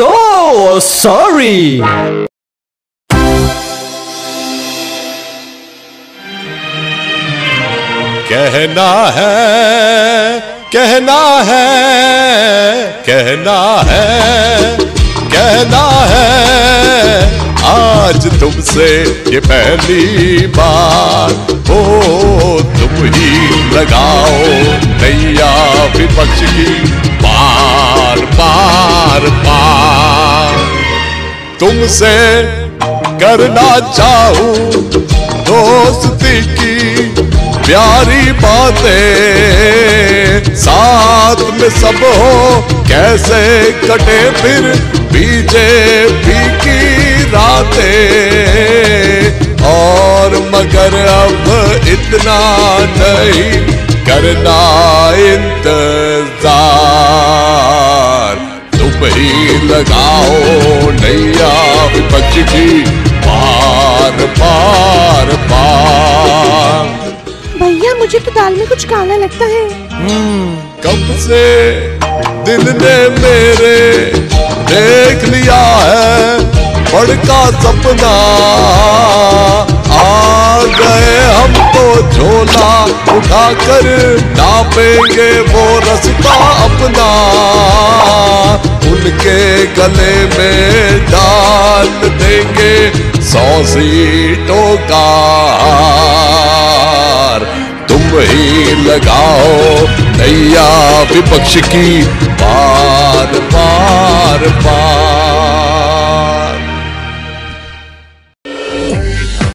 so sorry. कहना है कहना है कहना है कहना है, आज तुमसे ये पहली बार हो, तुम ही लगाओ नैया विपक्ष की तुमसे करना चाहूँ दोस्ती की प्यारी बातें। साथ में सब हो, कैसे कटे फिर पीछे बीजेपी की रातें। और मगर अब इतना नहीं करना इंतज़ार। तुम ही लगाओ नैया विपक्ष की पार पार पार। भैया मुझे तो दाल में कुछ काला लगता है। कब से दिल ने मेरे देख लिया है बड़का सपना। आ गए हम तो झोला उठाकर नापेंगे वो रास्ता अपना। उनके गले में डाल देंगे सौ सीटों का तुम ही लगाओ नैया विपक्ष की पार पार पार